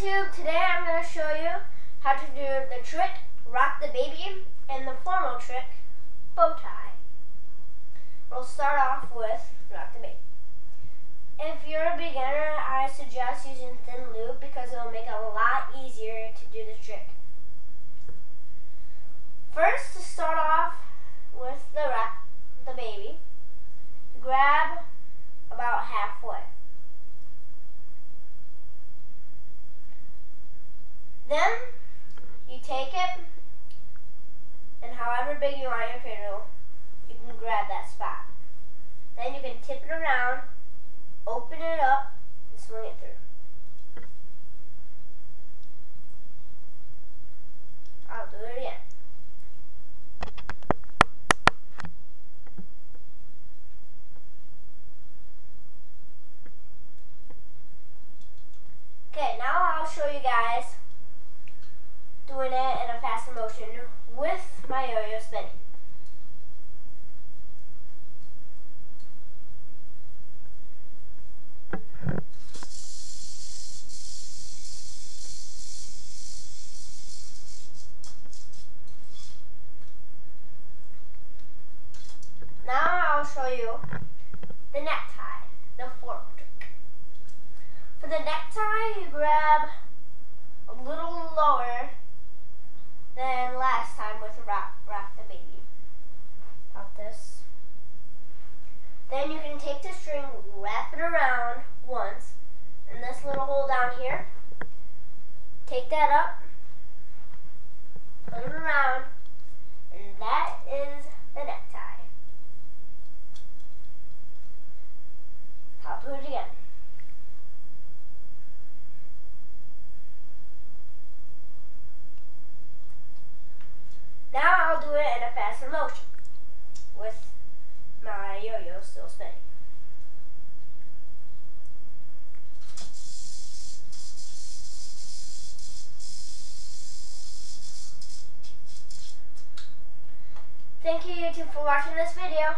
YouTube, today I'm going to show you how to do the trick, rock the baby, and the formal trick, bow tie. We'll start off with rock the baby. If you're a beginner, I suggest using thin loop because it will make it a lot easier to do the trick. First, to start off with the rock the baby, grab about halfway. Then you take it, and however big you want your cradle, you can grab that spot. Then you can tip it around, open it up, and swing it through. I'll do it again. Okay, now I'll show you guys doing it in a faster motion with my yo-yo spinning. Now I'll show you the necktie, the formal trick. For the necktie, you grab a little lower than last time with wrap, rock the Baby. About this. Then you can take the string, wrap it around once, in this little hole down here. Take that up, put it around, and that is the necktie. I'll do it again. Now I'll do it in a faster motion with my yo-yo still spinning. Thank you YouTube for watching this video.